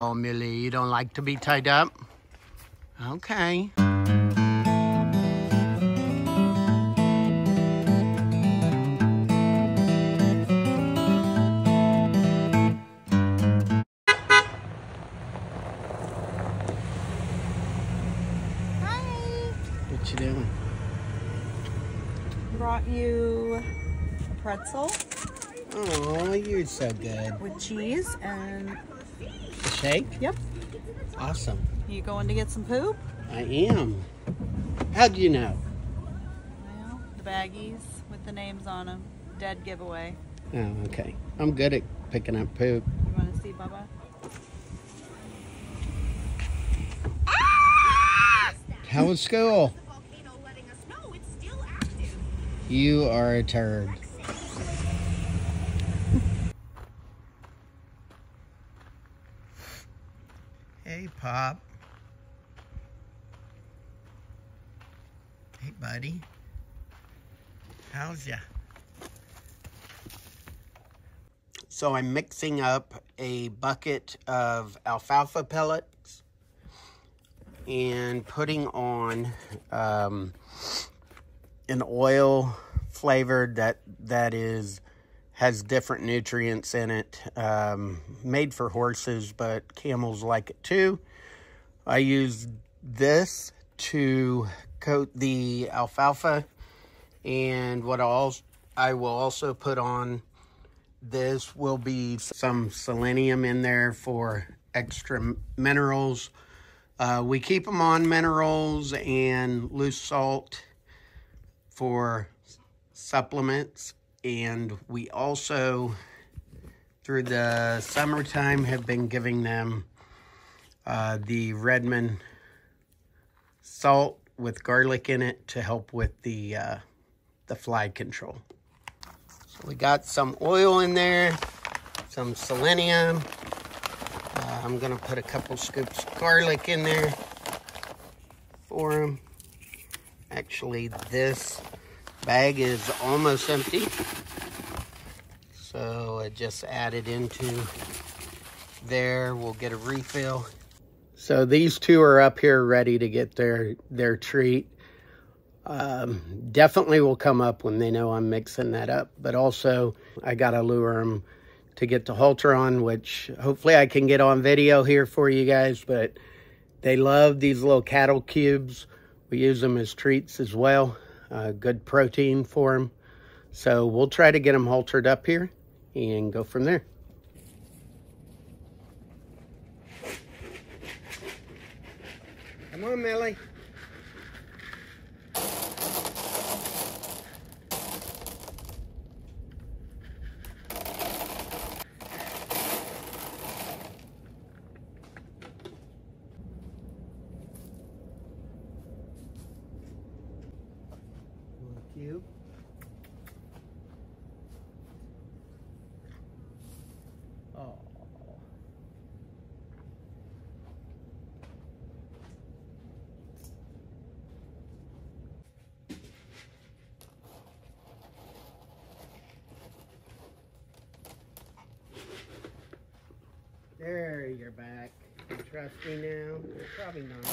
Oh, Millie, you don't like to be tied up? Okay. Hi. What you doing? Brought you a pretzel Oh, you're so good. with cheese and A shake? yep. Awesome. You going to get some poop? I am. How do you know? Well, the baggies with the names on them. Dead giveaway. Oh, okay. I'm good at picking up poop. You want to see Bubba? How was school? volcano letting us know it's still active. You are a turd. Pop. Hey, buddy. How's ya? So I'm mixing up a bucket of alfalfa pellets and putting on um, an oil flavored that that is has different nutrients in it um, made for horses but camels like it too i use this to coat the alfalfa and what else i will also put on this will be some selenium in there for extra minerals uh, we keep them on minerals and loose salt for supplements. And we also, through the summertime, have been giving them uh, the Redmond salt with garlic in it to help with the uh, the fly control. So we got some oil in there, some selenium. Uh, I'm gonna put a couple scoops of garlic in there for them. Actually, this bag is almost empty. So I just added into there. We'll get a refill. So these two are up here ready to get their, their treat. Um, definitely will come up when they know I'm mixing that up. But also, I got to lure them to get the halter on, which hopefully I can get on video here for you guys. But they love these little cattle cubes. We use them as treats as well. Uh, good protein for them. So we'll try to get them haltered up here and go from there. Come on, Millie. Oh. There, you're back. You trust me now? Probably not.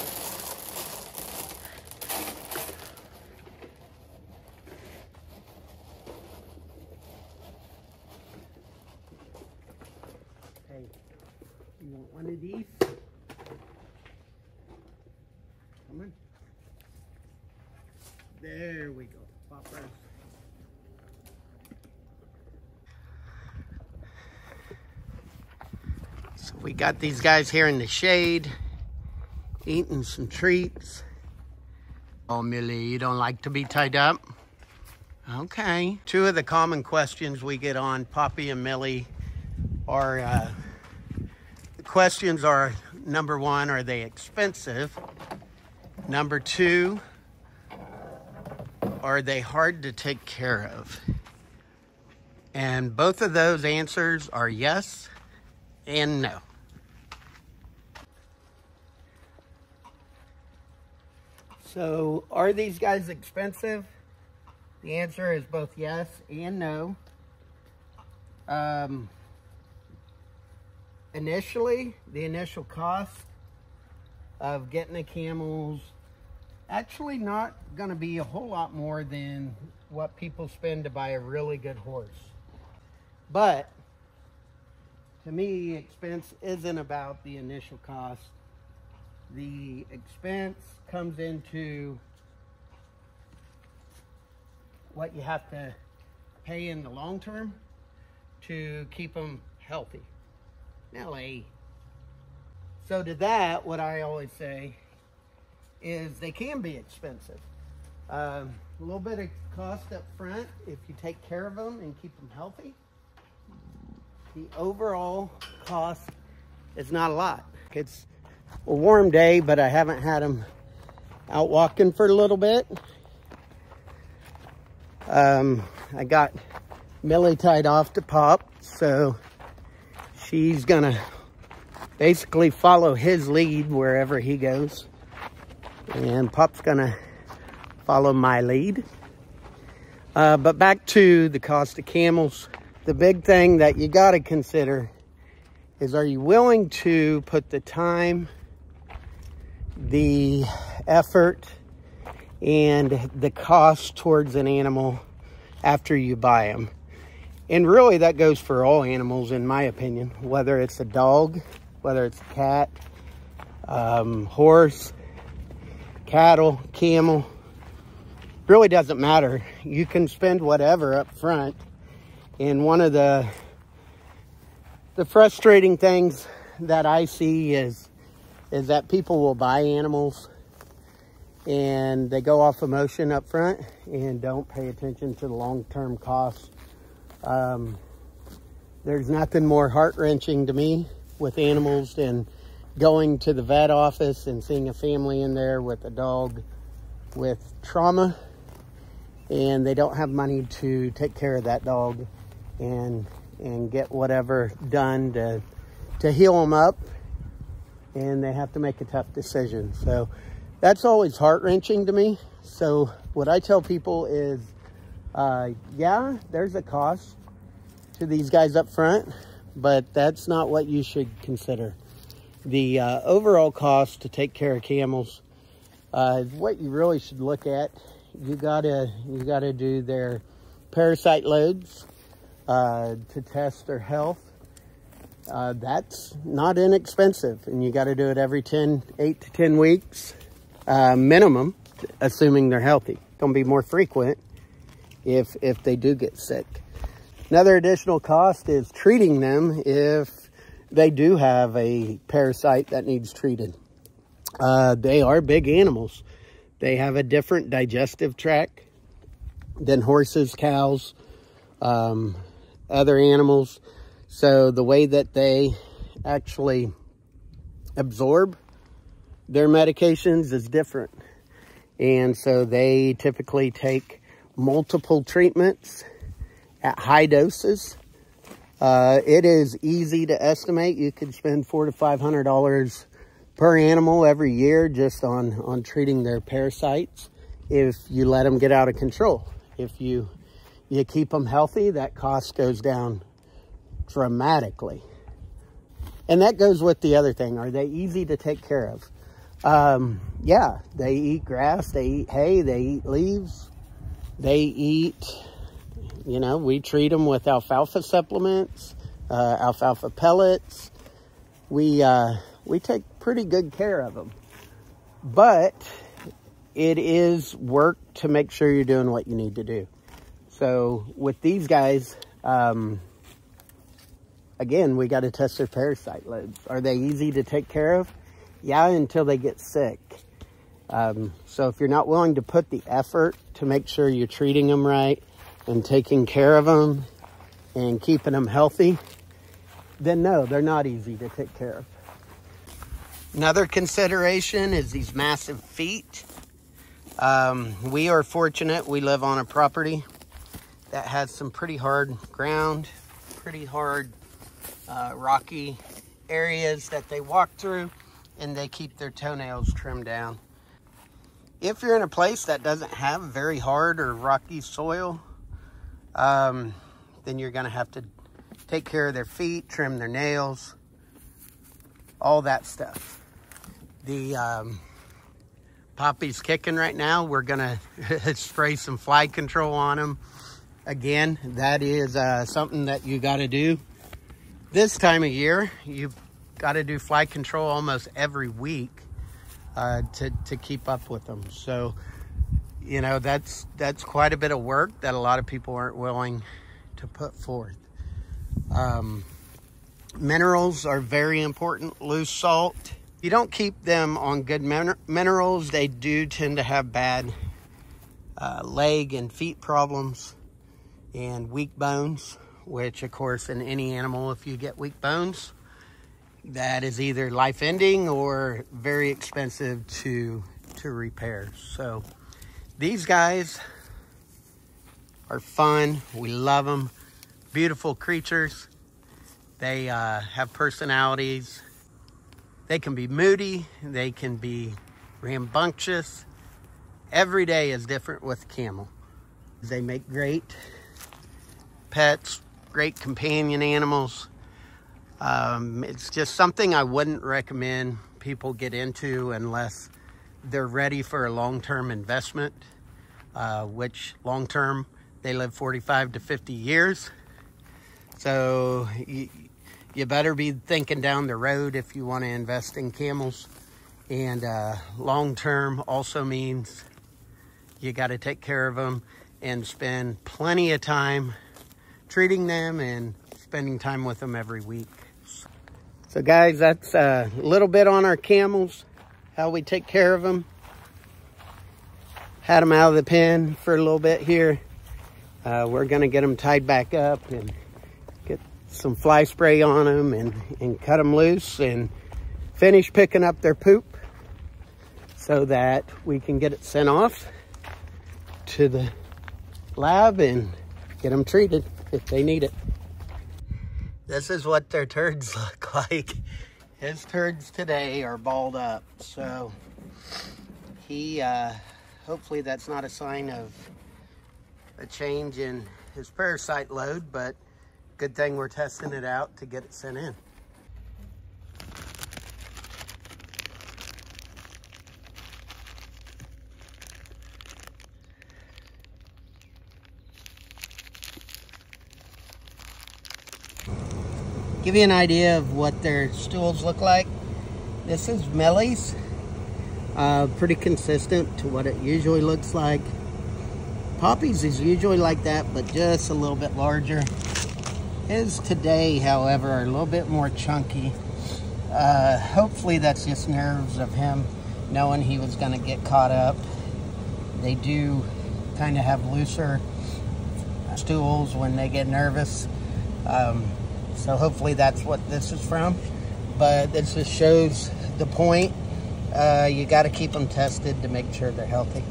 Hey, you want one of these? Come on. There we go. Poppers. So we got these guys here in the shade, eating some treats. Oh, Millie, you don't like to be tied up? Okay. Two of the common questions we get on Poppy and Millie are uh, the questions are number one, are they expensive? Number two, are they hard to take care of? And both of those answers are yes and no. So, are these guys expensive? The answer is both yes and no. Um, initially, the initial cost of getting the camels actually not going to be a whole lot more than what people spend to buy a really good horse. But to me, expense isn't about the initial cost. The expense comes into what you have to pay in the long term to keep them healthy. Nelly. So to that, what I always say is they can be expensive. Um, a little bit of cost up front if you take care of them and keep them healthy. The overall cost is not a lot. It's a warm day, but I haven't had them out walking for a little bit. Um, I got Millie tied off to Pop, so she's gonna basically follow his lead wherever he goes. And Pop's gonna follow my lead. Uh, but back to the cost of camels. The big thing that you gotta consider is are you willing to put the time, the effort, and the cost towards an animal after you buy them? And really that goes for all animals in my opinion, whether it's a dog, whether it's a cat, um, horse, cattle, camel, really doesn't matter. You can spend whatever up front. And one of the the frustrating things that I see is is that people will buy animals and they go off emotion up front and don't pay attention to the long-term costs um, there's nothing more heart-wrenching to me with animals than going to the vet office and seeing a family in there with a dog with trauma and they don't have money to take care of that dog and and get whatever done to to heal them up and they have to make a tough decision so that's always heart-wrenching to me so what i tell people is uh, yeah, there's a cost to these guys up front, but that's not what you should consider. The uh, overall cost to take care of camels, uh, what you really should look at. You gotta you gotta do their parasite loads uh, to test their health. Uh, that's not inexpensive, and you got to do it every 10, 8 to 10 weeks uh, minimum, assuming they're healthy. Going to be more frequent if, if they do get sick. Another additional cost is treating them if they do have a parasite that needs treated. Uh, they are big animals. They have a different digestive tract than horses, cows, um, other animals. So the way that they actually absorb their medications is different. And so they typically take multiple treatments at high doses. Uh, it is easy to estimate. You could spend four to five hundred dollars per animal every year just on on treating their parasites if you let them get out of control. If you you keep them healthy, that cost goes down dramatically. And that goes with the other thing. Are they easy to take care of? Um, yeah, they eat grass, they eat hay, they eat leaves, they eat, you know, we treat them with alfalfa supplements, uh, alfalfa pellets. We, uh, we take pretty good care of them. But it is work to make sure you're doing what you need to do. So with these guys, um, again, we got to test their parasite loads. Are they easy to take care of? Yeah, until they get sick. Um, so if you're not willing to put the effort to make sure you're treating them right and taking care of them and keeping them healthy, then no, they're not easy to take care of. Another consideration is these massive feet. Um, we are fortunate we live on a property that has some pretty hard ground, pretty hard uh, rocky areas that they walk through and they keep their toenails trimmed down. If you're in a place that doesn't have very hard or rocky soil, um, then you're going to have to take care of their feet, trim their nails, all that stuff. The um, Poppy's kicking right now. We're gonna spray some fly control on them. Again, that is uh, something that you gotta do this time of year. You've gotta do fly control almost every week uh, to, to keep up with them. So, you know, that's, that's quite a bit of work that a lot of people aren't willing to put forth. Um, minerals are very important. Loose salt. You don't keep them on good min minerals. They do tend to have bad uh, leg and feet problems and weak bones, which of course in any animal, if you get weak bones, that is either life ending or very expensive to to repair. So these guys are fun. We love them. Beautiful creatures. They uh, have personalities. They can be moody. They can be rambunctious. Every day is different with camel. They make great pets, great companion animals. Um, it's just something I wouldn't recommend people get into unless they're ready for a long-term investment, uh, which long-term, they live 45 to 50 years. So you, better be thinking down the road if you want to invest in camels. And uh, long-term also means you got to take care of them and spend plenty of time treating them and spending time with them every week. So guys, that's a little bit on our camels, how we take care of them. Had them out of the pen for a little bit here. Uh, we're gonna get them tied back up and get some fly spray on them and, and cut them loose and finish picking up their poop so that we can get it sent off to the lab and get them treated they need it. This is what their turds look like. His turds today are balled up. So he, uh, hopefully that's not a sign of a change in his parasite load, but good thing we're testing it out to get it sent in. Give you an idea of what their stools look like. This is Millie's. Uh, pretty consistent to what it usually looks like. Poppy's is usually like that, but just a little bit larger. His today, however, are a little bit more chunky. Uh, hopefully that's just nerves of him knowing he was going to get caught up. They do kind of have looser stools when they get nervous. Um, so hopefully that's what this is from. But this just shows the point. Uh, you got to keep them tested to make sure they're healthy.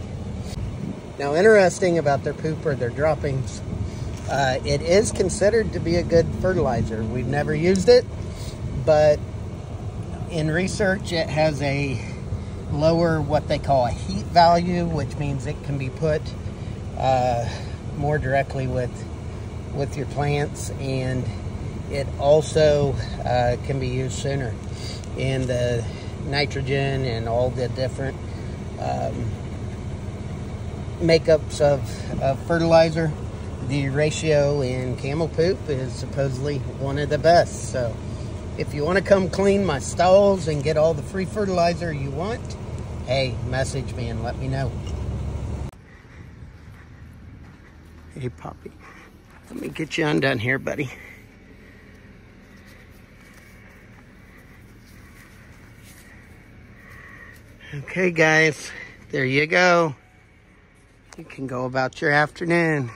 Now, interesting about their poop or their droppings, uh, it is considered to be a good fertilizer. We've never used it, but in research, it has a lower what they call a heat value, which means it can be put uh, more directly with with your plants and it also uh, can be used sooner in the nitrogen and all the different um, makeups of, of fertilizer. The ratio in camel poop is supposedly one of the best. So if you want to come clean my stalls and get all the free fertilizer you want, hey, message me and let me know. Hey, Poppy. Let me get you undone here, buddy. Okay, guys, there you go. You can go about your afternoon.